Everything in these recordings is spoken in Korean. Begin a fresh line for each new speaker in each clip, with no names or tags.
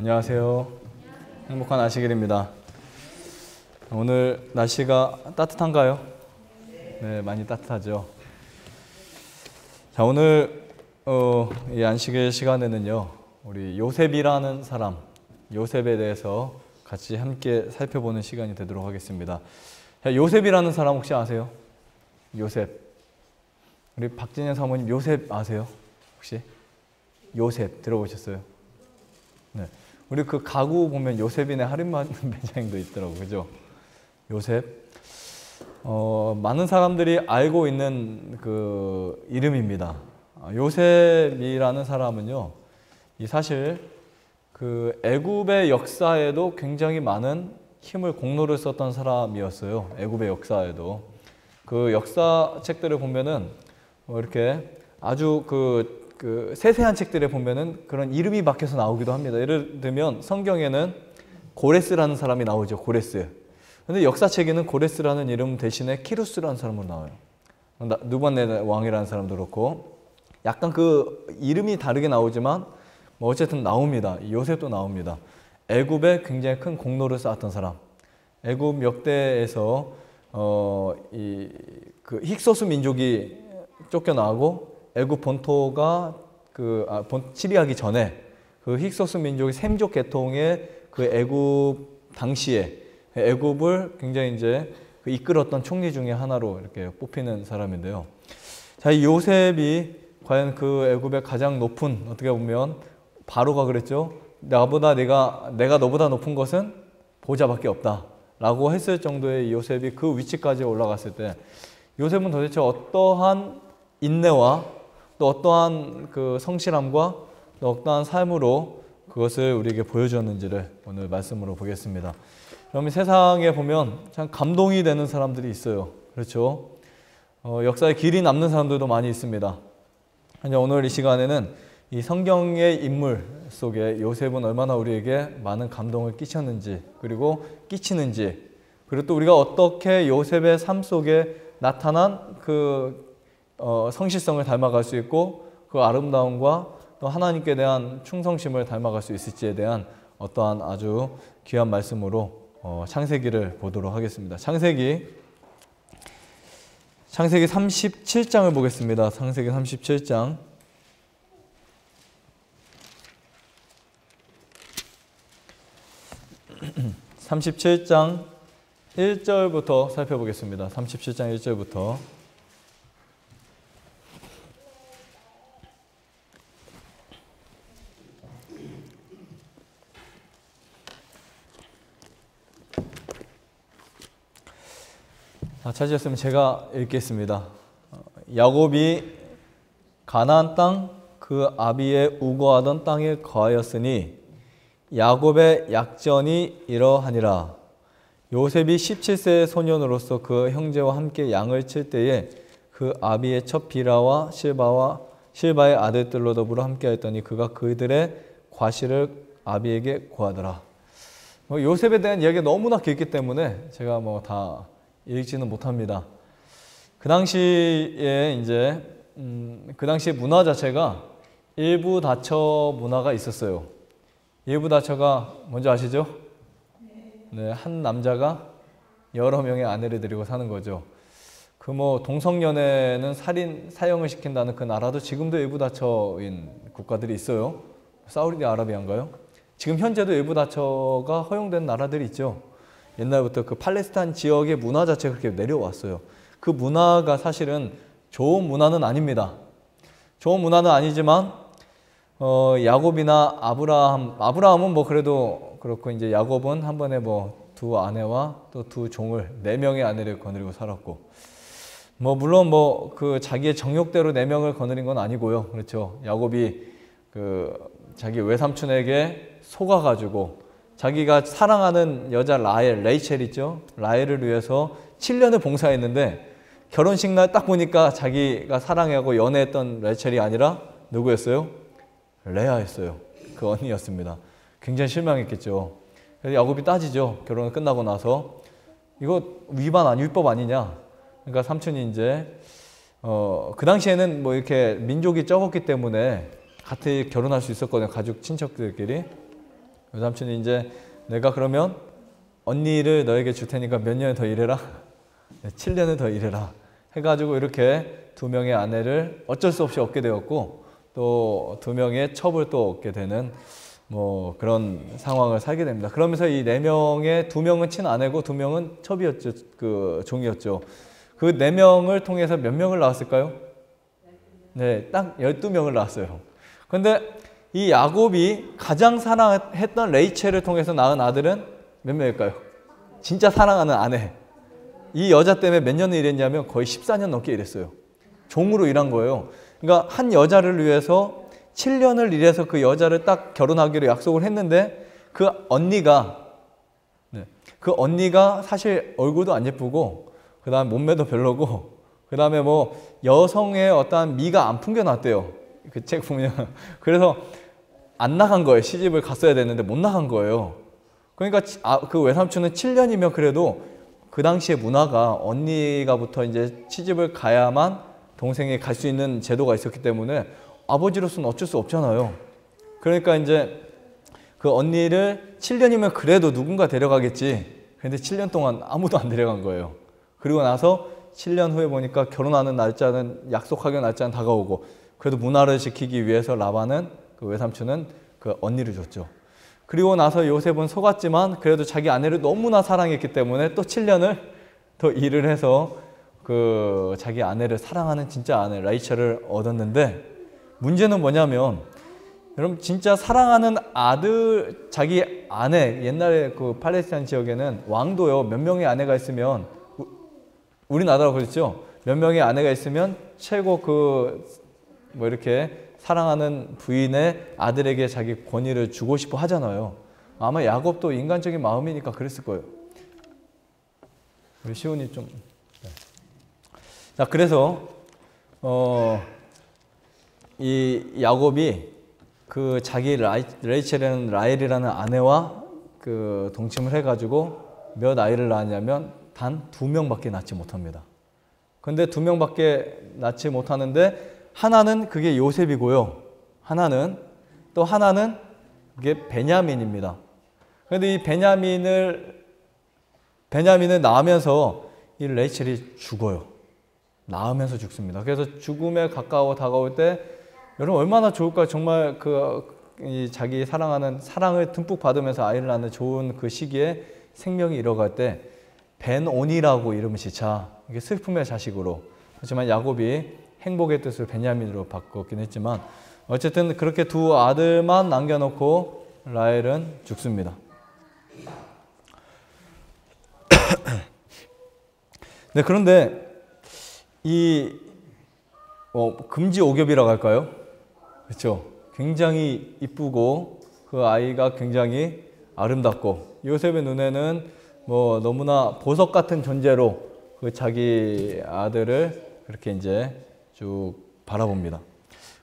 안녕하세요. 행복한 아시길입니다. 오늘 날씨가 따뜻한가요? 네, 많이 따뜻하죠. 자, 오늘 어, 이 안식일 시간에는요, 우리 요셉이라는 사람, 요셉에 대해서 같이 함께 살펴보는 시간이 되도록 하겠습니다. 자, 요셉이라는 사람 혹시 아세요? 요셉. 우리 박진현 사모님 요셉 아세요? 혹시? 요셉 들어보셨어요? 네. 우리 그 가구 보면 요셉이네 할인만 매장도 있더라고 그죠? 요셉. 어, 많은 사람들이 알고 있는 그 이름입니다. 아, 요셉이라는 사람은요, 이 사실 그 애굽의 역사에도 굉장히 많은 힘을 공로를 썼던 사람이었어요. 애굽의 역사에도 그 역사 책들을 보면은 뭐 이렇게 아주 그, 그 세세한 책들에 보면은 그런 이름이 박혀서 나오기도 합니다. 예를 들면 성경에는 고레스라는 사람이 나오죠. 고레스. 근데 역사책에는 고레스라는 이름 대신에 키루스라는 사람으로 나와요. 누반네 왕이라는 사람도 그렇고 약간 그 이름이 다르게 나오지만 뭐 어쨌든 나옵니다. 요셉도 나옵니다. 애굽에 굉장히 큰 공로를 쌓았던 사람. 애굽 역대에서 어, 이, 그 힉소스 민족이 쫓겨나고 애굽 본토가 그 아, 본, 치리하기 전에 그 힉소스 민족의 샘족 계통의 그 애굽 당시에 애굽을 굉장히 이제 그 이끌었던 총리 중에 하나로 이렇게 뽑히는 사람인데요. 자, 이 요셉이 과연 그 애굽의 가장 높은 어떻게 보면 바로가 그랬죠. 나보다 내가 내가 너보다 높은 것은 보좌밖에 없다라고 했을 정도의 요셉이 그 위치까지 올라갔을 때 요셉은 도대체 어떠한 인내와 또 어떠한 그 성실함과 또 어떠한 삶으로 그것을 우리에게 보여주었는지를 오늘 말씀으로 보겠습니다. 그러면 세상에 보면 참 감동이 되는 사람들이 있어요. 그렇죠? 어, 역사에 길이 남는 사람들도 많이 있습니다. 오늘 이 시간에는 이 성경의 인물 속에 요셉은 얼마나 우리에게 많은 감동을 끼쳤는지 그리고 끼치는지 그리고 또 우리가 어떻게 요셉의 삶 속에 나타난 그 어, 성실성을 닮아갈 수 있고 그 아름다움과 또 하나님께 대한 충성심을 닮아갈 수 있을지에 대한 어떠한 아주 귀한 말씀으로 어, 창세기를 보도록 하겠습니다. 창세기 창세기 37장을 보겠습니다. 창세기 37장 37장 1절부터 살펴보겠습니다. 37장 1절부터 찾으셨으면 제가 읽겠습니다. 야곱이 가나안 땅 그 아비의 우거하던 땅에 거하였으니 야곱의 약전이 이러하니라. 요셉이 17세의 소년으로서 그 형제와 함께 양을 칠 때에 그 아비의 첫 비라와 실바와 실바의 아들들로 더불어 함께하였더니 그가 그들의 과실을 아비에게 구하더라. 뭐 요셉에 대한 이야기가 너무나 길기 때문에 제가 뭐다 읽지는 못합니다. 그 당시에 이제 음, 그 당시 문화 자체가 일부 다처 문화가 있었어요. 일부 다처가 뭔지 아시죠? 네, 한 남자가 여러 명의 아내를 데리고 사는 거죠. 그 뭐 동성연애는 살인 사형을 시킨다는 그 나라도 지금도 일부 다처인 국가들이 있어요. 사우디 아라비아인가요? 지금 현재도 일부 다처가 허용된 나라들이 있죠. 옛날부터 그 팔레스타인 지역의 문화 자체가 그렇게 내려왔어요. 그 문화가 사실은 좋은 문화는 아닙니다. 좋은 문화는 아니지만 어, 야곱이나 아브라함, 아브라함은 뭐 그래도 그렇고 이제 야곱은 한 번에 뭐 두 아내와 또 두 종을 네 명의 아내를 거느리고 살았고 뭐 물론 뭐 그 자기의 정욕대로 네 명을 거느린 건 아니고요. 그렇죠. 야곱이 그 자기 외삼촌에게 속아 가지고 자기가 사랑하는 여자 라헬, 레이첼 있죠? 라헬을 위해서 7년을 봉사했는데 결혼식 날 딱 보니까 자기가 사랑하고 연애했던 레이첼이 아니라 누구였어요? 레아였어요. 그 언니였습니다. 굉장히 실망했겠죠. 그래서 야곱이 따지죠. 결혼을 끝나고 나서 이거 위반 아니 위법 아니냐. 그러니까 삼촌이 이제 어, 그 당시에는 뭐 이렇게 민족이 적었기 때문에 같이 결혼할 수 있었거든요. 가족 친척들끼리. 외삼촌이 이제 내가 그러면 언니를 너에게 줄 테니까 몇 년을 더 일해라. 네, 7년을 더 일해라. 해가지고 이렇게 두 명의 아내를 어쩔 수 없이 얻게 되었고 또 두 명의 첩을 또 얻게 되는 뭐 그런 상황을 살게 됩니다. 그러면서 이 네 명의 두 명은 친아내고 두 명은 첩이었죠. 그 종이었죠. 그 네 명을 통해서 몇 명을 낳았을까요? 네, 딱 12명을 낳았어요. 근데 이 야곱이 가장 사랑했던 레이첼을 통해서 낳은 아들은 몇 명일까요? 진짜 사랑하는 아내. 이 여자 때문에 몇 년을 일했냐면 거의 14년 넘게 일했어요. 종으로 일한 거예요. 그러니까 한 여자를 위해서 7년을 일해서 그 여자를 딱 결혼하기로 약속을 했는데 그 언니가 네, 그 언니가 사실 얼굴도 안 예쁘고 그다음 몸매도 별로고 그다음에 뭐 여성의 어떠한 미가 안 풍겨났대요. 그 책 보면 그래서 안 나간 거예요. 시집을 갔어야 됐는데 못 나간 거예요. 그러니까 아, 그 외삼촌은 7년이면 그래도 그 당시의 문화가 언니가부터 이제 시집을 가야만 동생이 갈 수 있는 제도가 있었기 때문에 아버지로서는 어쩔 수 없잖아요. 그러니까 이제 그 언니를 7년이면 그래도 누군가 데려가겠지. 근데 7년 동안 아무도 안 데려간 거예요. 그리고 나서 7년 후에 보니까 결혼하는 날짜는 약속하기로 날짜는 다가오고 그래도 문화를 지키기 위해서 라반은 그 외삼촌은 그 언니를 줬죠. 그리고 나서 요셉은 속았지만 그래도 자기 아내를 너무나 사랑했기 때문에 또 7년을 더 일을 해서 그 자기 아내를 사랑하는 진짜 아내 라이첼을 얻었는데 문제는 뭐냐면 여러분 진짜 사랑하는 아들 자기 아내 옛날에 그 팔레스타인 지역에는 왕도요 몇 명의 아내가 있으면 우리나라로 그랬죠 몇 명의 아내가 있으면 최고 그 뭐 이렇게 사랑하는 부인의 아들에게 자기 권위를 주고 싶어 하잖아요. 아마 야곱도 인간적인 마음이니까 그랬을 거예요. 우리 시온이 좀. 네. 자, 그래서, 어, 이 야곱이 그 자기 라이, 레이첼이라는 라헬이라는 아내와 그 동침을 해가지고 몇 아이를 낳았냐면 단 두 명밖에 낳지 못합니다. 근데 두 명밖에 낳지 못하는데 하나는 그게 요셉이고요. 하나는 또 하나는 그게 베냐민입니다. 그런데 이 베냐민을 베냐민을 낳으면서 이 레이첼이 죽어요. 낳으면서 죽습니다. 그래서 죽음에 가까워 다가올 때 여러분 얼마나 좋을까 정말 그 자기 사랑하는 사랑을 듬뿍 받으면서 아이를 낳는 좋은 그 시기에 생명이 잃어갈 때 베노니라고 이름을 지차 이게 슬픔의 자식으로 하지만 야곱이 행복의 뜻을 베냐민으로 바꿨긴 했지만 어쨌든 그렇게 두 아들만 남겨놓고 라헬은 죽습니다. 네, 그런데 이 어, 금지 오겹이라고 할까요? 그렇죠. 굉장히 이쁘고 그 아이가 굉장히 아름답고 요셉의 눈에는 뭐 너무나 보석 같은 존재로 그 자기 아들을 그렇게 이제 쭉 바라봅니다.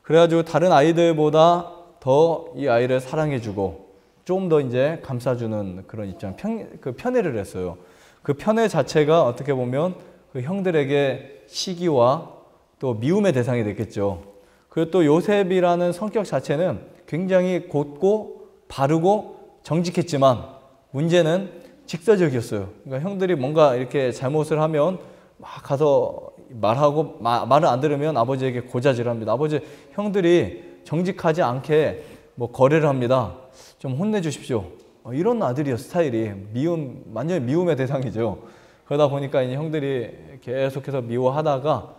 그래가지고 다른 아이들보다 더 이 아이를 사랑해주고 좀 더 이제 감싸주는 그런 입장, 편, 그 편애를 했어요. 그 편애 자체가 어떻게 보면 그 형들에게 시기와 또 미움의 대상이 됐겠죠. 그리고 또 요셉이라는 성격 자체는 굉장히 곧고 바르고 정직했지만 문제는 직설적이었어요. 그러니까 형들이 뭔가 이렇게 잘못을 하면 막 가서 말하고 마, 말을 안 들으면 아버지에게 고자질합니다. 아버지 형들이 정직하지 않게 뭐 거래를 합니다. 좀 혼내주십시오. 어, 이런 아들이요 스타일이 미움 완전히 미움의 대상이죠. 그러다 보니까 이제 형들이 계속해서 미워하다가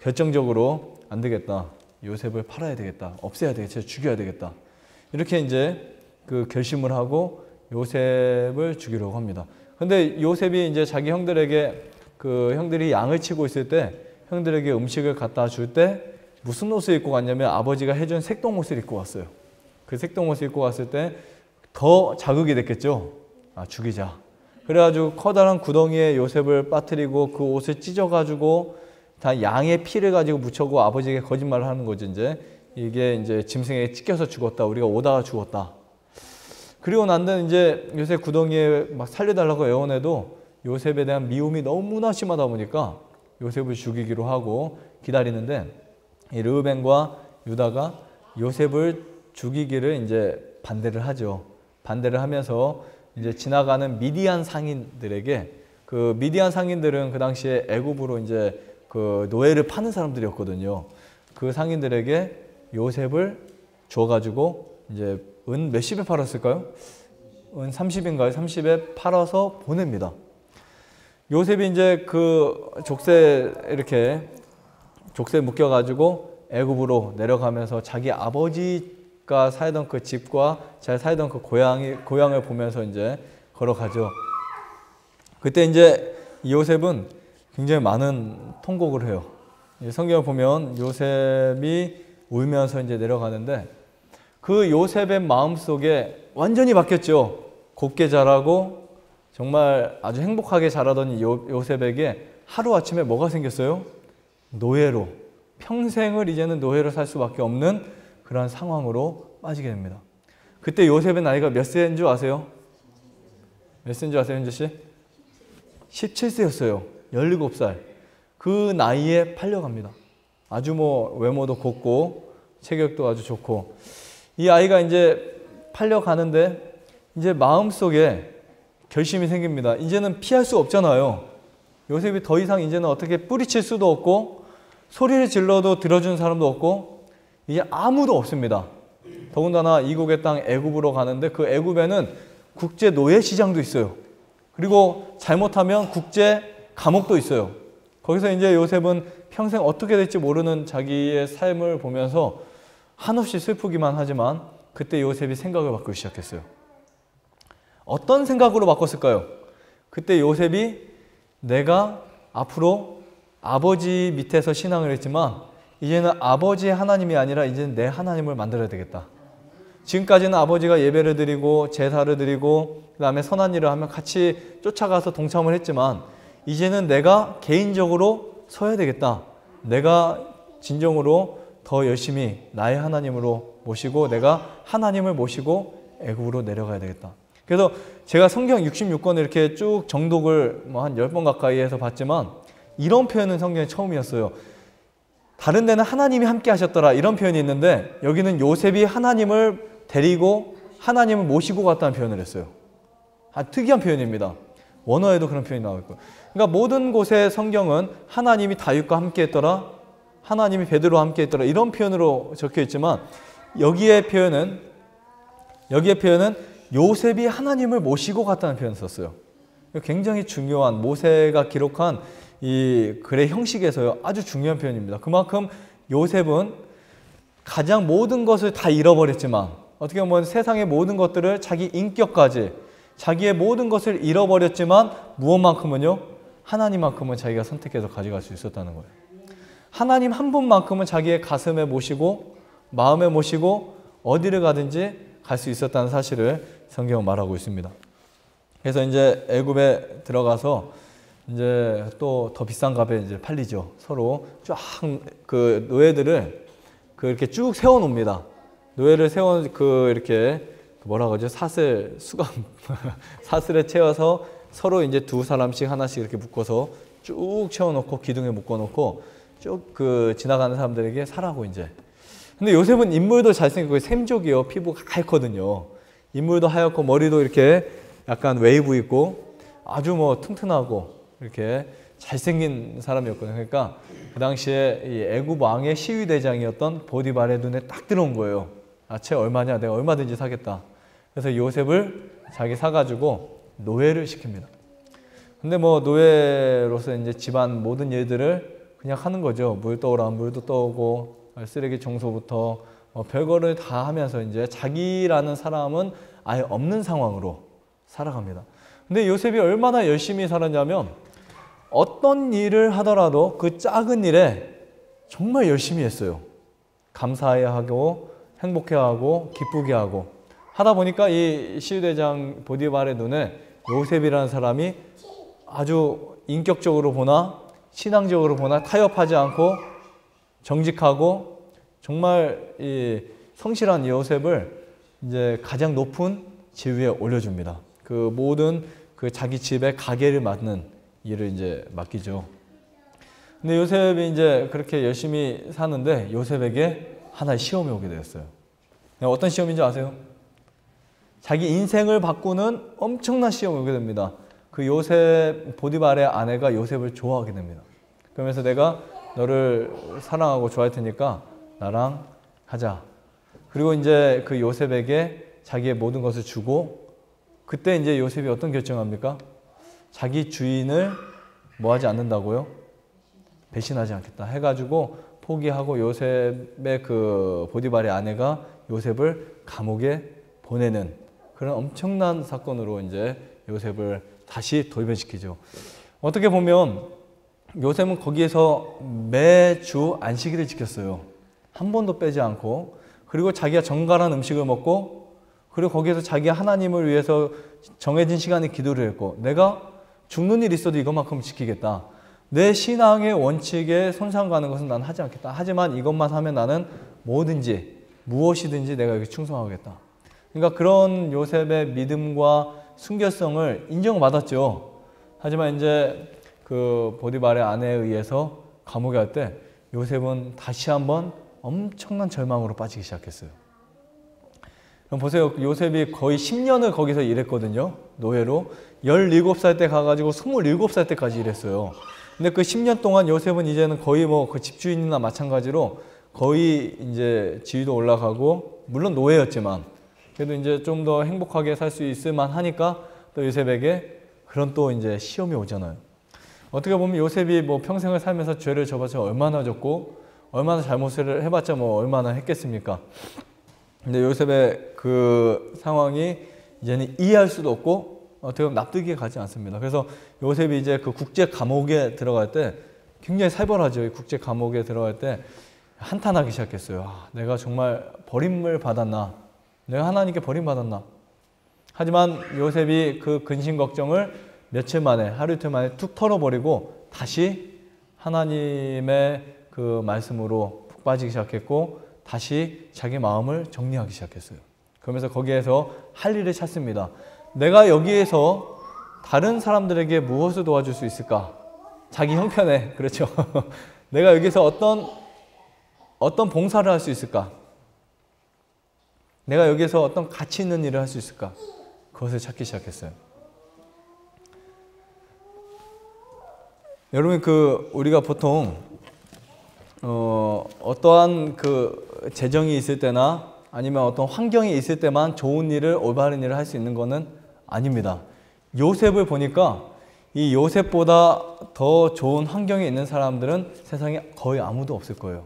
결정적으로 안 되겠다. 요셉을 팔아야 되겠다. 없애야 되겠다. 죽여야 되겠다. 이렇게 이제 그 결심을 하고 요셉을 죽이려고 합니다. 근데 요셉이 이제 자기 형들에게 그 형들이 양을 치고 있을 때 형들에게 음식을 갖다 줄 때 무슨 옷을 입고 갔냐면 아버지가 해준 색동 옷을 입고 왔어요. 그 색동 옷을 입고 갔을 때 더 자극이 됐겠죠. 아, 죽이자. 그래가지고 커다란 구덩이에 요셉을 빠뜨리고 그 옷을 찢어가지고 다 양의 피를 가지고 묻혀고 아버지에게 거짓말을 하는 거죠. 이제 이게 이제 짐승에게 찢겨서 죽었다. 우리가 오다가 죽었다. 그리고 난데 이제 요셉 구덩이에 막 살려달라고 애원해도 요셉에 대한 미움이 너무나 심하다 보니까 요셉을 죽이기로 하고 기다리는데 이 르우벤과 유다가 요셉을 죽이기를 이제 반대를 하죠. 반대를 하면서 이제 지나가는 미디안 상인들에게 그 미디안 상인들은 그 당시에 애굽으로 이제 그 노예를 파는 사람들이었거든요. 그 상인들에게 요셉을 줘가지고 이제 은 몇십에 팔았을까요? 은 30인가요? 30에 팔아서 보냅니다. 요셉이 이제 그 족쇄 이렇게 족쇄 묶여 가지고 애굽으로 내려가면서 자기 아버지가 살던 그 집과 잘 살던 그 고향이 고향을 보면서 이제 걸어가죠. 그때 이제 요셉은 굉장히 많은 통곡을 해요. 성경을 보면 요셉이 울면서 이제 내려가는데 그 요셉의 마음 속에 완전히 바뀌었죠. 곱게 자라고 정말 아주 행복하게 자라던 요, 요셉에게 하루아침에 뭐가 생겼어요? 노예로 평생을 이제는 노예로 살 수밖에 없는 그러한 상황으로 빠지게 됩니다. 그때 요셉의 나이가 몇 세인 줄 아세요? 몇 세인 줄 아세요, 현재 씨? 17세였어요. 17살. 그 나이에 팔려갑니다. 아주 뭐 외모도 곱고 체격도 아주 좋고 이 아이가 이제 팔려가는데 이제 마음속에 결심이 생깁니다. 이제는 피할 수 없잖아요. 요셉이 더 이상 이제는 어떻게 뿌리칠 수도 없고 소리를 질러도 들어주는 사람도 없고 이제 아무도 없습니다. 더군다나 이국의 땅 애굽으로 가는데 그 애굽에는 국제 노예 시장도 있어요. 그리고 잘못하면 국제 감옥도 있어요. 거기서 이제 요셉은 평생 어떻게 될지 모르는 자기의 삶을 보면서 한없이 슬프기만 하지만 그때 요셉이 생각을 바꾸기 시작했어요. 어떤 생각으로 바꿨을까요? 그때 요셉이 내가 앞으로 아버지 밑에서 신앙을 했지만 이제는 아버지의 하나님이 아니라 이제는 내 하나님을 만들어야 되겠다. 지금까지는 아버지가 예배를 드리고 제사를 드리고 그 다음에 선한 일을 하면 같이 쫓아가서 동참을 했지만 이제는 내가 개인적으로 서야 되겠다. 내가 진정으로 더 열심히 나의 하나님으로 모시고 내가 하나님을 모시고 애굽으로 내려가야 되겠다. 그래서 제가 성경 66권을 이렇게 쭉 정독을 뭐 한 10번 가까이 해서 봤지만 이런 표현은 성경에 처음이었어요. 다른 데는 하나님이 함께 하셨더라 이런 표현이 있는데 여기는 요셉이 하나님을 데리고 하나님을 모시고 갔다는 표현을 했어요. 아, 특이한 표현입니다. 원어에도 그런 표현이 나와 있고. 그러니까 모든 곳에 성경은 하나님이 다윗과 함께 했더라, 하나님이 베드로와 함께 했더라 이런 표현으로 적혀 있지만 여기에 표현은 여기에 표현은 요셉이 하나님을 모시고 갔다는 표현을 썼어요. 굉장히 중요한 모세가 기록한 이 글의 형식에서요 아주 중요한 표현입니다. 그만큼 요셉은 가장 모든 것을 다 잃어버렸지만 어떻게 보면 세상의 모든 것들을 자기 인격까지 자기의 모든 것을 잃어버렸지만 무엇만큼은요 하나님만큼은 자기가 선택해서 가져갈 수 있었다는 거예요. 하나님 한 분만큼은 자기의 가슴에 모시고 마음에 모시고 어디를 가든지 갈 수 있었다는 사실을 성경은 말하고 있습니다. 그래서 이제 애굽에 들어가서 이제 또 더 비싼 값에 이제 팔리죠. 서로 쫙 그 노예들을 그렇게 쭉 세워 놓습니다. 노예를 세워 그 이렇게 뭐라 그러죠? 사슬 수감 사슬에 채워서 서로 이제 두 사람씩 하나씩 이렇게 묶어서 쭉 채워 놓고 기둥에 묶어 놓고 쭉 그 지나가는 사람들에게 사라고 이제. 근데 요셉은 인물도 잘생기고 샘족이요. 피부가 하얗거든요. 인물도 하얗고 머리도 이렇게 약간 웨이브 있고 아주 뭐 튼튼하고 이렇게 잘생긴 사람이었거든요. 그러니까 그 당시에 이 애굽 왕의 시위 대장이었던 보디발의 눈에 딱 들어온 거예요. 아, 쟤 얼마냐? 내가 얼마든지 사겠다. 그래서 요셉을 자기 사가지고 노예를 시킵니다. 근데 뭐 노예로서 이제 집안 모든 일들을 그냥 하는 거죠. 물 떠오라 물도 떠오고 쓰레기 청소부터 뭐 별거를 다 하면서 이제 자기라는 사람은 아예 없는 상황으로 살아갑니다. 근데 요셉이 얼마나 열심히 살았냐면 어떤 일을 하더라도 그 작은 일에 정말 열심히 했어요. 감사해 하고 행복해 하고 기쁘게 하고 하다 보니까 이 시위대장 보디발의 눈에 요셉이라는 사람이 아주 인격적으로 보나 신앙적으로 보나 타협하지 않고 정직하고 정말 이 성실한 요셉을 이제 가장 높은 지위에 올려줍니다. 그 모든 그 자기 집의 가게를 맡는 일을 이제 맡기죠. 근데 요셉이 이제 그렇게 열심히 사는데 요셉에게 하나의 시험이 오게 되었어요. 어떤 시험인지 아세요? 자기 인생을 바꾸는 엄청난 시험을 오게 됩니다. 그 요셉 보디발의 아내가 요셉을 좋아하게 됩니다. 그러면서 내가 너를 사랑하고 좋아할 테니까 나랑 하자. 그리고 이제 그 요셉에게 자기의 모든 것을 주고 그때 이제 요셉이 어떤 결정합니까? 자기 주인을 뭐 하지 않는다고요? 배신하지 않겠다 해가지고 포기하고 요셉의 그 보디발의 아내가 요셉을 감옥에 보내는 그런 엄청난 사건으로 이제 요셉을 다시 돌변시키죠. 어떻게 보면 요셉은 거기에서 매주 안식일을 지켰어요. 한 번도 빼지 않고 그리고 자기가 정갈한 음식을 먹고 그리고 거기에서 자기 하나님을 위해서 정해진 시간에 기도를 했고 내가 죽는 일 있어도 이것만큼 지키겠다. 내 신앙의 원칙에 손상 가는 것은 난 하지 않겠다. 하지만 이것만 하면 나는 뭐든지 무엇이든지 내가 여기 충성하겠다. 그러니까 그런 요셉의 믿음과 순결성을 인정받았죠. 하지만 이제 그 보디발의 아내에 의해서 감옥에 갈 때 요셉은 다시 한번 엄청난 절망으로 빠지기 시작했어요. 그럼 보세요. 요셉이 거의 10년을 거기서 일했거든요. 노예로. 17살 때 가가지고 27살 때까지 일했어요. 근데 그 10년 동안 요셉은 이제는 거의 뭐 그 집주인이나 마찬가지로 거의 이제 지위도 올라가고, 물론 노예였지만, 그래도 이제 좀 더 행복하게 살 수 있을 만 하니까 또 요셉에게 그런 또 이제 시험이 오잖아요. 어떻게 보면 요셉이 뭐 평생을 살면서 죄를 져봤자 얼마나 졌고, 얼마나 잘못을 해봤자 뭐 얼마나 했겠습니까? 근데 요셉의 그 상황이 이제는 이해할 수도 없고 어떻게 납득이 가지 않습니다. 그래서 요셉이 이제 그 국제 감옥에 들어갈 때 굉장히 살벌하죠. 국제 감옥에 들어갈 때 한탄하기 시작했어요. 아, 내가 정말 버림을 받았나? 내가 하나님께 버림받았나? 하지만 요셉이 그 근심 걱정을 며칠 만에 하루 이틀 만에 툭 털어버리고 다시 하나님의 그 말씀으로 푹 빠지기 시작했고 다시 자기 마음을 정리하기 시작했어요. 그러면서 거기에서 할 일을 찾습니다. 내가 여기에서 다른 사람들에게 무엇을 도와줄 수 있을까? 자기 형편에 그렇죠. 내가 여기서 어떤 어떤 봉사를 할 수 있을까? 내가 여기서 어떤 가치 있는 일을 할 수 있을까? 그것을 찾기 시작했어요. 여러분 그 우리가 보통 어, 어떠한 그 재정이 있을 때나 아니면 어떤 환경이 있을 때만 좋은 일을 올바른 일을 할 수 있는 것은 아닙니다. 요셉을 보니까 이 요셉보다 더 좋은 환경에 있는 사람들은 세상에 거의 아무도 없을 거예요.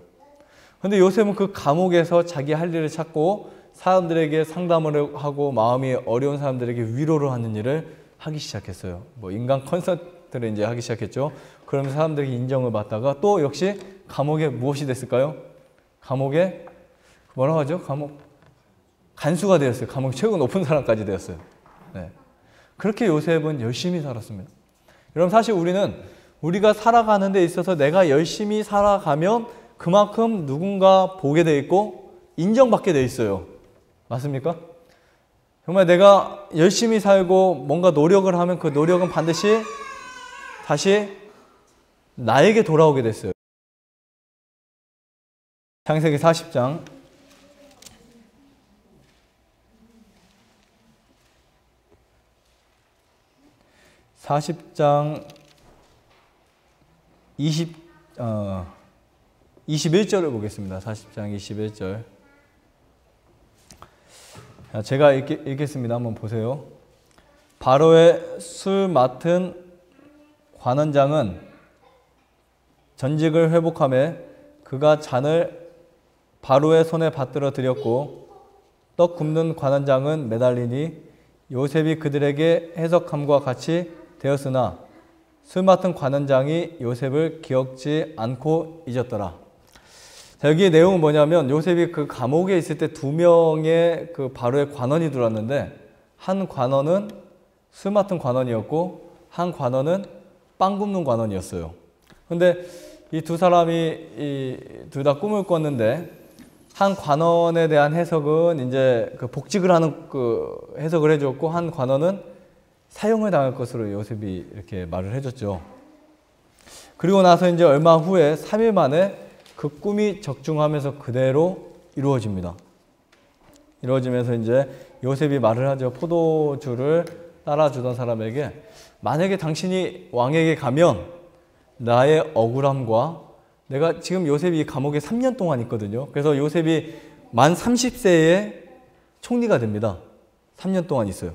근데 요셉은 그 감옥에서 자기 할 일을 찾고 사람들에게 상담을 하고 마음이 어려운 사람들에게 위로를 하는 일을 하기 시작했어요. 뭐 인간 콘서 트를 이제 하기 시작했죠. 그러면서 사람들에게 인정을 받다가 또 역시 감옥에 무엇이 됐을까요? 감옥에 뭐라고 하죠? 감옥 간수가 되었어요. 감옥 최고 높은 사람까지 되었어요. 네. 그렇게 요셉은 열심히 살았습니다. 여러분 사실 우리는 우리가 살아가는 데 있어서 내가 열심히 살아가면 그만큼 누군가 보게 돼 있고 인정받게 돼 있어요. 맞습니까? 정말 내가 열심히 살고 뭔가 노력을 하면 그 노력은 반드시 다시 나에게 돌아오게 됐어요. 창세기 40장 40장 20, 어, 21절을 보겠습니다. 40장 21절. 제가 읽, 읽겠습니다. 한번 보세요. 바로의 술 맡은 관원장은 전직을 회복함에 그가 잔을 바로의 손에 받들어 드렸고 떡 굽는 관원장은 매달리니 요셉이 그들에게 해석함과 같이 되었으나 술 맡은 관원장이 요셉을 기억지 않고 잊었더라. 자, 여기 내용은 뭐냐면 요셉이 그 감옥에 있을 때 두 명의 그 바로의 관원이 들어왔는데 한 관원은 술 맡은 관원이었고 한 관원은 빵 굽는 관원이었어요. 근데 이 두 사람이 둘 다 꿈을 꿨는데 한 관원에 대한 해석은 이제 그 복직을 하는 그 해석을 해줬고 한 관원은 사용을 당할 것으로 요셉이 이렇게 말을 해줬죠. 그리고 나서 이제 얼마 후에 3일 만에 그 꿈이 적중하면서 그대로 이루어집니다. 이루어지면서 이제 요셉이 말을 하죠. 포도주를 따라주던 사람에게 만약에 당신이 왕에게 가면 나의 억울함과 내가 지금 요셉이 감옥에 3년 동안 있거든요. 그래서 요셉이 만 30세에 총리가 됩니다. 3년 동안 있어요.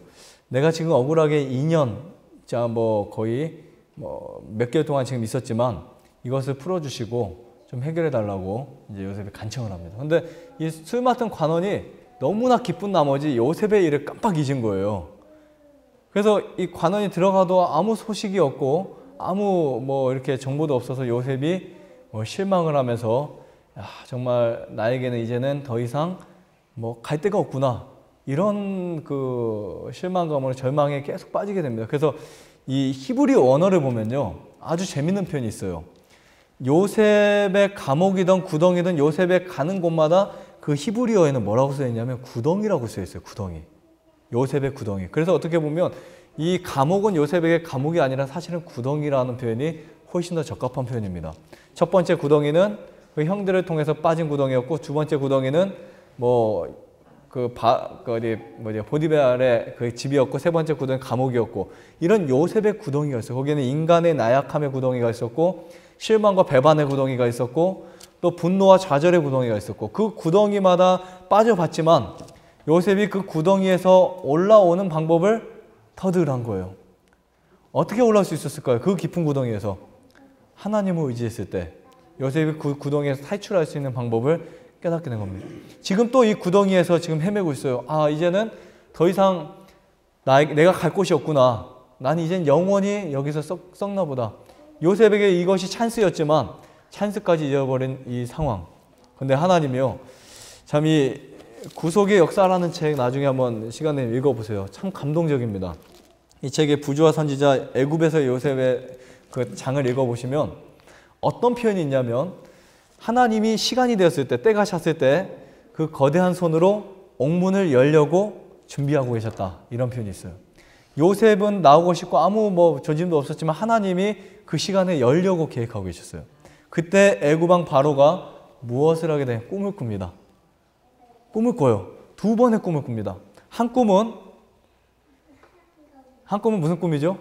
내가 지금 억울하게 2년, 자, 뭐 거의 뭐 몇 개월 동안 지금 있었지만 이것을 풀어주시고 좀 해결해 달라고 이제 요셉이 간청을 합니다. 근데 이 술 맡은 관원이 너무나 기쁜 나머지 요셉의 일을 깜빡 잊은 거예요. 그래서 이 관원이 들어가도 아무 소식이 없고 아무 뭐 이렇게 정보도 없어서 요셉이 뭐 실망을 하면서 야, 정말 나에게는 이제는 더 이상 뭐 갈 데가 없구나 이런 그 실망감으로 절망에 계속 빠지게 됩니다. 그래서 이 히브리 원어를 보면요 아주 재밌는 표현이 있어요. 요셉의 감옥이든 구덩이든 요셉의 가는 곳마다 그 히브리어에는 뭐라고 써 있냐면 구덩이라고 써 있어요. 구덩이. 요셉의 구덩이. 그래서 어떻게 보면 이 감옥은 요셉에게 감옥이 아니라 사실은 구덩이라는 표현이 훨씬 더 적합한 표현입니다. 첫 번째 구덩이는 그 형들을 통해서 빠진 구덩이였고 두 번째 구덩이는 뭐 그 바, 그 어디 뭐지 보디베알의 그 집이었고 세 번째 구덩이 감옥이었고 이런 요셉의 구덩이가 있어요. 거기에는 인간의 나약함의 구덩이가 있었고 실망과 배반의 구덩이가 있었고 또 분노와 좌절의 구덩이가 있었고 그 구덩이마다 빠져봤지만 요셉이 그 구덩이에서 올라오는 방법을 터득한 거예요. 어떻게 올라올 수 있었을까요? 그 깊은 구덩이에서 하나님을 의지했을 때 요셉이 그 구덩이에서 탈출할 수 있는 방법을 깨닫게 된 겁니다. 지금 또 이 구덩이에서 지금 헤매고 있어요. 아 이제는 더 이상 나 내가 갈 곳이 없구나. 난 이젠 영원히 여기서 썩, 썩나 보다. 요셉에게 이것이 찬스였지만 찬스까지 잃어버린 이 상황. 근데 하나님이요. 참이 구속의 역사라는 책 나중에 한번 시간에 읽어보세요. 참 감동적입니다. 이 책의 부주와 선지자 애굽에서 요셉의 그 장을 읽어보시면 어떤 표현이 있냐면 하나님이 시간이 되었을 때 때가 찼을 때 그 거대한 손으로 옥문을 열려고 준비하고 계셨다 이런 표현이 있어요. 요셉은 나오고 싶고 아무 뭐 조짐도 없었지만 하나님이 그 시간에 열려고 계획하고 계셨어요. 그때 애굽 왕 바로가 무엇을 하게 돼? 꿈을 꿉니다. 꿈을 꿔요. 두 번의 꿈을 꿉니다. 한 꿈은 한 꿈은 무슨 꿈이죠?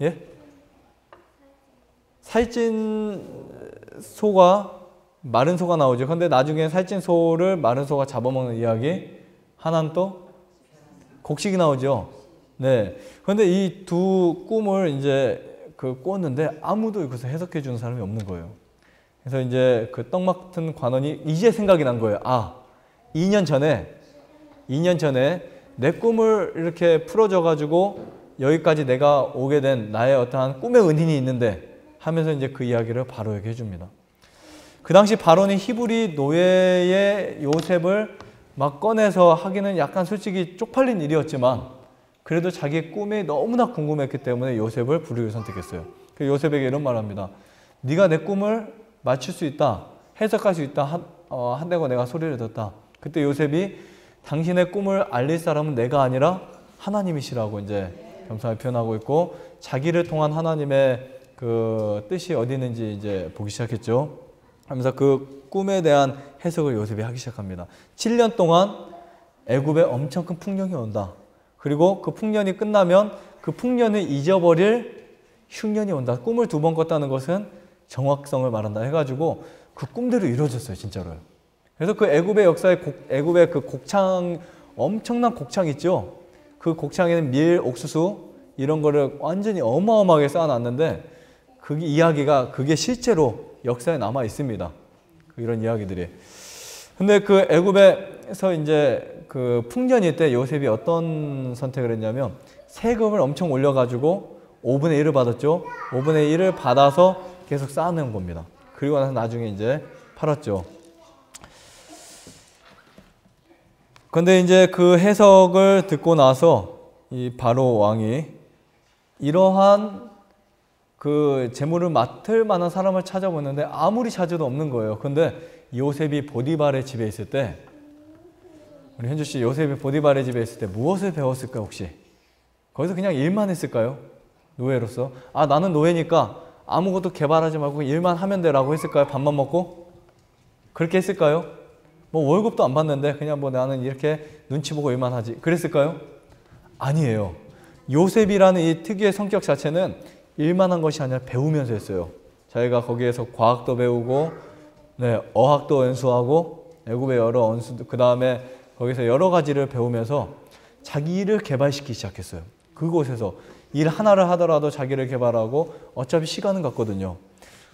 예? 살찐 소가 마른 소가 나오죠. 근데 나중에 살찐 소를 마른 소가 잡아먹는 이야기. 하나는 또 곡식이 나오죠. 네. 그런데 이 두 꿈을 이제 그 꿨는데 아무도 이것을 해석해 주는 사람이 없는 거예요. 그래서 이제 그 떡 맡은 관원이 이제 생각이 난 거예요. 아, 2년 전에 2년 전에 내 꿈을 이렇게 풀어줘 가지고 여기까지 내가 오게 된 나의 어떠한 꿈의 은인이 있는데 하면서 이제 그 이야기를 바로에게 해줍니다. 그 당시 바로는 히브리 노예의 요셉을 막 꺼내서 하기는 약간 솔직히 쪽팔린 일이었지만 그래도 자기 꿈이 너무나 궁금했기 때문에 요셉을 부르기 선택했어요. 그 요셉에게 이런 말을 합니다. 네가 내 꿈을 맞출 수 있다. 해석할 수 있다. 한, 어, 한다고 내가 소리를 듣다. 그때 요셉이 당신의 꿈을 알릴 사람은 내가 아니라 하나님이시라고 이제 겸손하게 표현하고 있고 자기를 통한 하나님의 그 뜻이 어디 있는지 이제 보기 시작했죠. 하면서 그 꿈에 대한 해석을 요셉이 하기 시작합니다. 7년 동안 애굽에 엄청 큰 풍년이 온다. 그리고 그 풍년이 끝나면 그 풍년을 잊어버릴 흉년이 온다. 꿈을 두 번 꿨다는 것은 정확성을 말한다 해가지고 그 꿈대로 이루어졌어요, 진짜로요. 그래서 그 애굽의 역사에 곡, 애굽의 그 곡창 엄청난 곡창 있죠. 그 곡창에는 밀, 옥수수 이런 거를 완전히 어마어마하게 쌓아놨는데 그 이야기가 그게 실제로 역사에 남아 있습니다. 이런 이야기들이. 근데 그 애굽에서 이제 그 풍년일 때 요셉이 어떤 선택을 했냐면 세금을 엄청 올려가지고 5분의 1을 받았죠. 5분의 1을 받아서 계속 쌓아놓은 겁니다. 그리고 나서 나중에 이제 팔았죠. 근데 이제 그 해석을 듣고 나서 이 바로 왕이 이러한 그 재물을 맡을 만한 사람을 찾아보는데 아무리 찾아도 없는 거예요. 근데 요셉이 보디발의 집에 있을 때 우리 현주 씨 요셉이 보디발의 집에 있을 때 무엇을 배웠을까 혹시? 거기서 그냥 일만 했을까요? 노예로서 아 나는 노예니까 아무것도 개발하지 말고 일만 하면 돼라고 했을까요? 밥만 먹고 그렇게 했을까요? 뭐 월급도 안 받는데 그냥 뭐 나는 이렇게 눈치 보고 일만 하지. 그랬을까요? 아니에요. 요셉이라는 이 특유의 성격 자체는 일만 한 것이 아니라 배우면서 했어요. 자기가 거기에서 과학도 배우고 네, 어학도 연수하고 애굽의 여러 언수 그 다음에 거기서 여러 가지를 배우면서 자기 를 개발시키기 시작했어요. 그곳에서 일 하나를 하더라도 자기를 개발하고 어차피 시간은 갔거든요.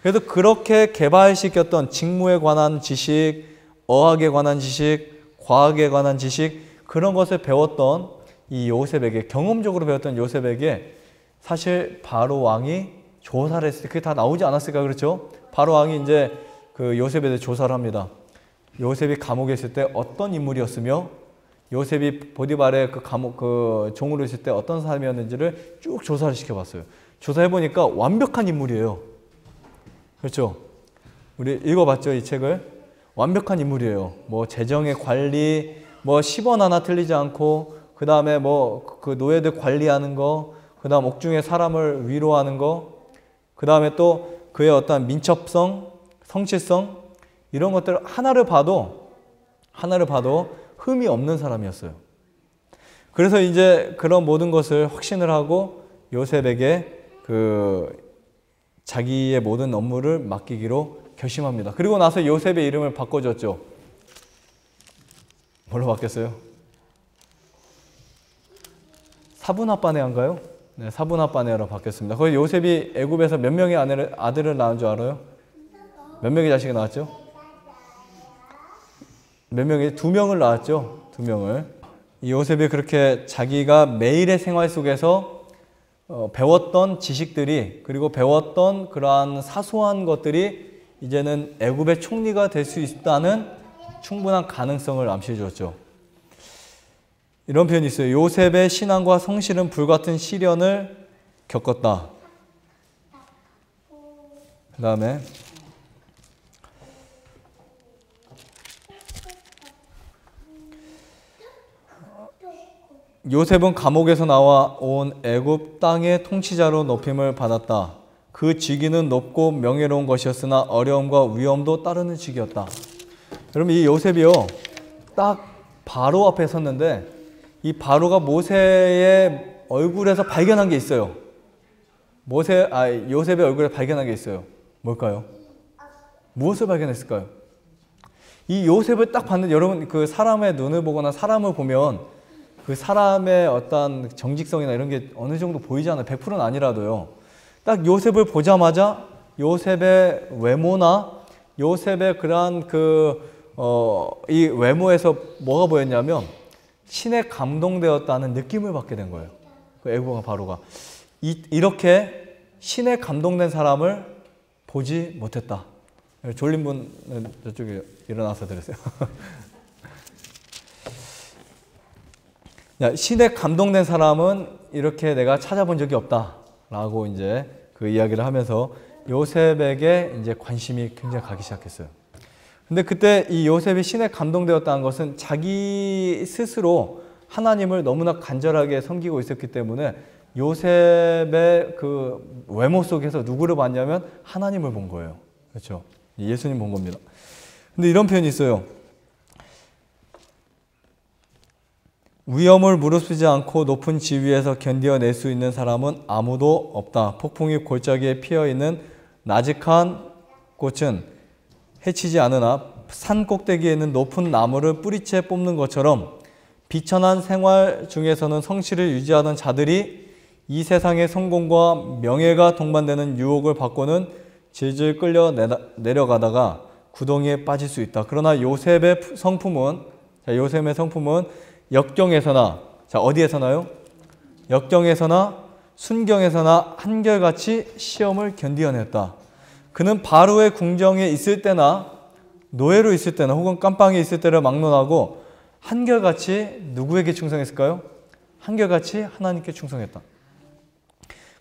그래서 그렇게 개발시켰던 직무에 관한 지식, 어학에 관한 지식, 과학에 관한 지식 그런 것을 배웠던 이 요셉에게 경험적으로 배웠던 요셉에게 사실 바로 왕이 조사를 했을 때 그게 다 나오지 않았을까 그렇죠? 바로 왕이 이제 그 요셉에 대해 조사를 합니다. 요셉이 감옥에 있을 때 어떤 인물이었으며 요셉이 보디발의 그 감옥 그 종으로 있을 때 어떤 사람이었는지를 쭉 조사를 시켜봤어요. 조사해 보니까 완벽한 인물이에요. 그렇죠? 우리 읽어봤죠 이 책을 완벽한 인물이에요. 뭐 재정의 관리, 뭐 10원 하나 틀리지 않고 그 다음에 뭐 그 노예들 관리하는 거, 그 다음 옥중에 사람을 위로하는 거, 그 다음에 또 그의 어떤 민첩성, 성실성 이런 것들 하나를 봐도 하나를 봐도 흠이 없는 사람이었어요. 그래서 이제 그런 모든 것을 확신을 하고 요셉에게 그 자기의 모든 업무를 맡기기로 결심합니다. 그리고 나서 요셉의 이름을 바꿔줬죠. 뭘로 바뀌었어요? 사분합바네한가요? 네, 사분합바네아로 바뀌었습니다. 거기 요셉이 애굽에서 몇 명의 아내를, 아들을 낳은 줄 알아요? 몇 명의 자식이 낳았죠? 몇 명이? 두 명을 낳았죠. 두 명을. 이 요셉이 그렇게 자기가 매일의 생활 속에서 어, 배웠던 지식들이 그리고 배웠던 그러한 사소한 것들이 이제는 애굽의 총리가 될 수 있다는 충분한 가능성을 암시해 주었죠. 이런 표현이 있어요. 요셉의 신앙과 성실은 불같은 시련을 겪었다. 그 다음에 요셉은 감옥에서 나와 온 애굽 땅의 통치자로 높임을 받았다. 그 직위는 높고 명예로운 것이었으나 어려움과 위험도 따르는 직이었다. 여러분 이 요셉이요 딱 바로 앞에 섰는데 이 바로가 모세의 얼굴에서 발견한 게 있어요. 모세 아 요셉의 얼굴에 발견한 게 있어요. 뭘까요? 무엇을 발견했을까요? 이 요셉을 딱 봤는데 여러분 그 사람의 눈을 보거나 사람을 보면 그 사람의 어떤 정직성이나 이런 게 어느 정도 보이지 않아요. 100%는 아니라도요. 딱 요셉을 보자마자 요셉의 외모나 요셉의 그러한 그, 어, 이 외모에서 뭐가 보였냐면 신에 감동되었다는 느낌을 받게 된 거예요. 그 애국가 바로가. 이, 이렇게 신에 감동된 사람을 보지 못했다. 졸린 분은 저쪽에 일어나서 들으세요. 신에 감동된 사람은 이렇게 내가 찾아본 적이 없다라고 이제 그 이야기를 하면서 요셉에게 이제 관심이 굉장히 가기 시작했어요. 근데 그때 이 요셉이 신에 감동되었다는 것은 자기 스스로 하나님을 너무나 간절하게 섬기고 있었기 때문에 요셉의 그 외모 속에서 누구를 봤냐면 하나님을 본 거예요. 그렇죠? 예수님 본 겁니다. 근데 이런 표현이 있어요. 위험을 무릅쓰지 않고 높은 지위에서 견뎌낼 수 있는 사람은 아무도 없다. 폭풍이 골짜기에 피어 있는 나직한 꽃은 해치지 않으나 산 꼭대기에 있는 높은 나무를 뿌리채 뽑는 것처럼 비천한 생활 중에서는 성실을 유지하던 자들이 이 세상의 성공과 명예가 동반되는 유혹을 받고는 질질 끌려 내려가다가 구덩이에 빠질 수 있다. 그러나 요셉의 성품은 요셉의 성품은 역경에서나 자 어디에서나요? 역경에서나 순경에서나 한결같이 시험을 견디어냈다. 그는 바로의 궁정에 있을 때나 노예로 있을 때나 혹은 깜빵에 있을 때를 막론하고 한결같이 누구에게 충성했을까요? 한결같이 하나님께 충성했다.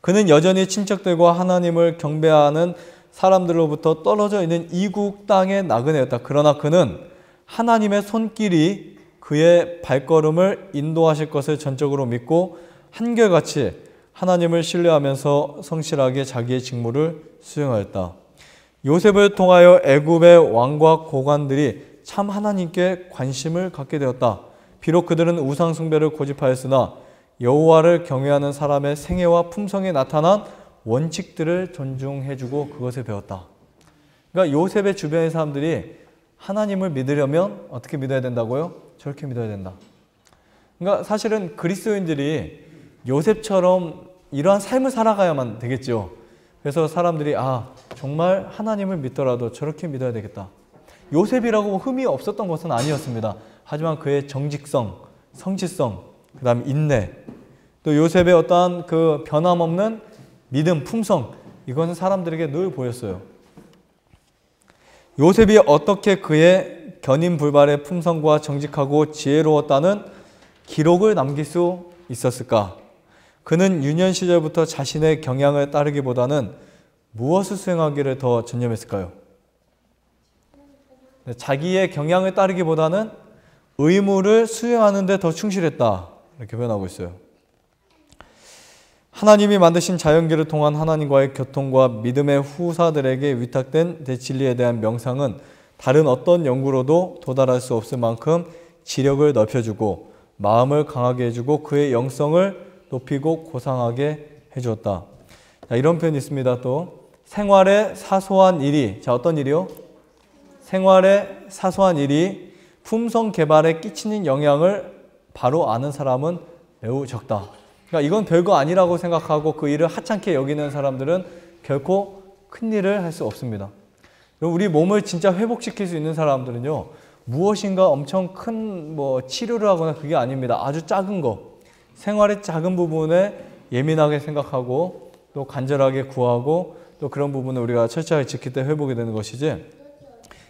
그는 여전히 친척들과 하나님을 경배하는 사람들로부터 떨어져 있는 이국 땅의 나그네였다. 그러나 그는 하나님의 손길이 그의 발걸음을 인도하실 것을 전적으로 믿고 한결같이 하나님을 신뢰하면서 성실하게 자기의 직무를 수행하였다. 요셉을 통하여 애굽의 왕과 고관들이 참 하나님께 관심을 갖게 되었다. 비록 그들은 우상 숭배를 고집하였으나 여호와를 경외하는 사람의 생애와 품성에 나타난 원칙들을 존중해주고 그것을 배웠다. 그러니까 요셉의 주변의 사람들이 하나님을 믿으려면 어떻게 믿어야 된다고요? 저렇게 믿어야 된다. 그러니까 사실은 그리스도인들이 요셉처럼 이러한 삶을 살아가야만 되겠죠. 그래서 사람들이 아 정말 하나님을 믿더라도 저렇게 믿어야 되겠다. 요셉이라고 흠이 없었던 것은 아니었습니다. 하지만 그의 정직성, 성실성, 그다음 인내, 또 요셉의 어떠한 그 변함없는 믿음, 품성 이것은 사람들에게 늘 보였어요. 요셉이 어떻게 그의 견인 불발의 품성과 정직하고 지혜로웠다는 기록을 남길 수 있었을까? 그는 유년 시절부터 자신의 경향을 따르기보다는 무엇을 수행하기를 더 전념했을까요? 자기의 경향을 따르기보다는 의무를 수행하는 데 더 충실했다. 이렇게 표현하고 있어요. 하나님이 만드신 자연계를 통한 하나님과의 교통과 믿음의 후사들에게 위탁된 대진리에 대한 명상은 다른 어떤 연구로도 도달할 수 없을 만큼 지력을 넓혀주고 마음을 강하게 해주고 그의 영성을 높이고 고상하게 해주었다. 자, 이런 표현이 있습니다. 또 생활의 사소한 일이 자 어떤 일이요? 생활의 사소한 일이 품성 개발에 끼치는 영향을 바로 아는 사람은 매우 적다. 그러니까 이건 별거 아니라고 생각하고 그 일을 하찮게 여기는 사람들은 결코 큰 일을 할 수 없습니다. 우리 몸을 진짜 회복시킬 수 있는 사람들은요, 무엇인가 엄청 큰 뭐 치료를 하거나 그게 아닙니다. 아주 작은 거. 생활의 작은 부분에 예민하게 생각하고 또 간절하게 구하고 또 그런 부분을 우리가 철저하게 지킬 때 회복이 되는 것이지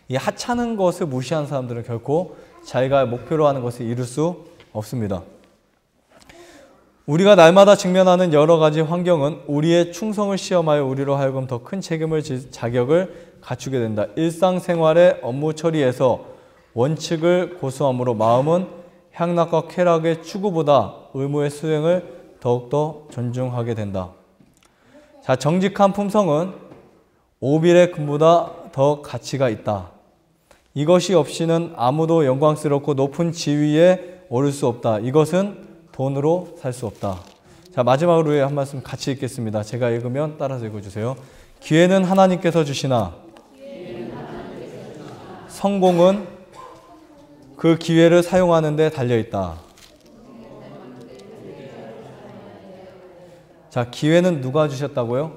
이 하찮은 것을 무시한 사람들은 결코 자기가 목표로 하는 것을 이룰 수 없습니다. 우리가 날마다 직면하는 여러 가지 환경은 우리의 충성을 시험하여 우리로 하여금 더 큰 책임을 질 자격을 갖추게 된다. 일상생활의 업무 처리에서 원칙을 고수함으로 마음은 향락과 쾌락의 추구보다 의무의 수행을 더욱더 존중하게 된다. 자, 정직한 품성은 오빌의 금보다 더 가치가 있다. 이것이 없이는 아무도 영광스럽고 높은 지위에 오를 수 없다. 이것은 돈으로 살 수 없다. 자, 마지막으로 한 말씀 같이 읽겠습니다. 제가 읽으면 따라서 읽어주세요. 기회는 하나님께서 주시나 성공은 그 기회를 사용하는 데 달려 있다. 자, 기회는 누가 주셨다고요?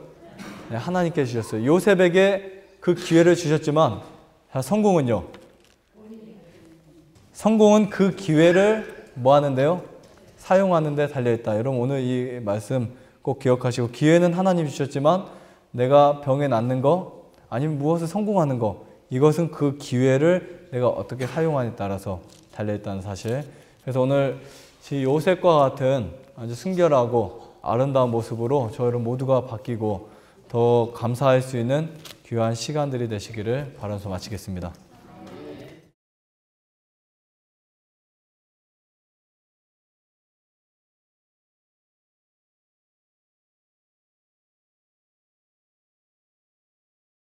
네, 하나님께 주셨어요. 요셉에게 그 기회를 주셨지만 자, 성공은요? 성공은 그 기회를 뭐 하는데요? 사용하는 데 달려 있다. 여러분 오늘 이 말씀 꼭 기억하시고 기회는 하나님 주셨지만 내가 병에 낫는 거 아니면 무엇을 성공하는 거 이것은 그 기회를 내가 어떻게 사용하냐에 따라서 달려있다는 사실. 그래서 오늘 요셉과 같은 아주 순결하고 아름다운 모습으로 저희를 모두가 바뀌고 더 감사할 수 있는 귀한 시간들이 되시기를 바라면서 마치겠습니다.